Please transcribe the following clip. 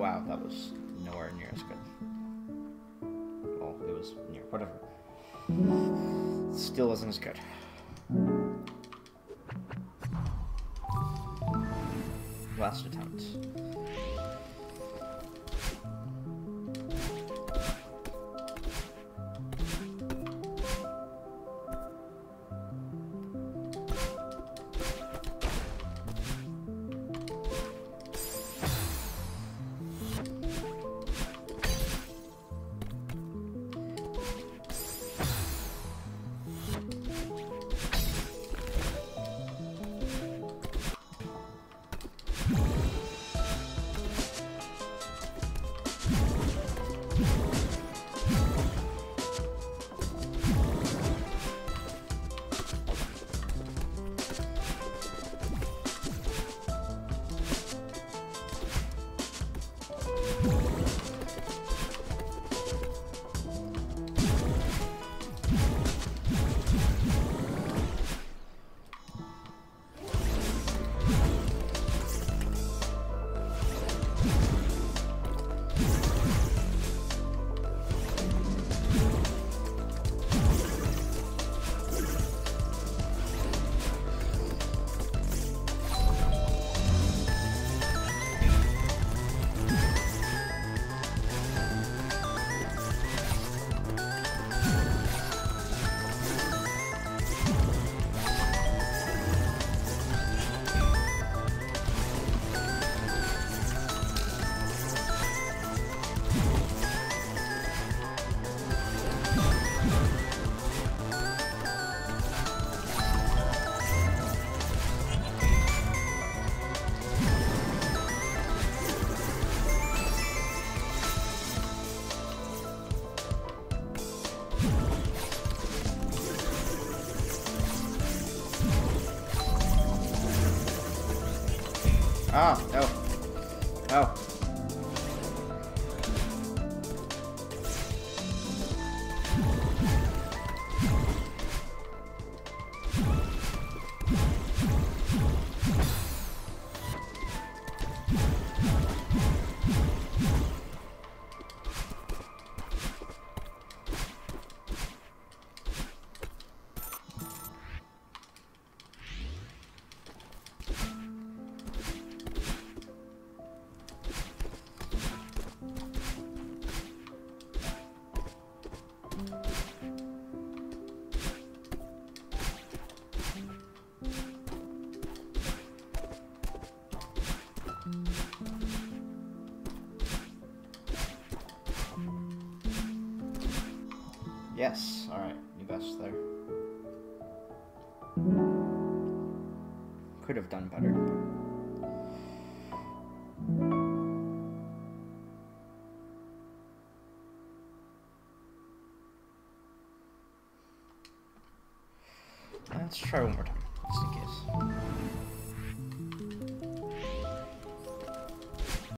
wow, that was nowhere near as good. Well, it was near, whatever. Still wasn't as good. Last attempt. Ah, no. No. Yes, alright, you best there. Could have done better. Let's try one more time.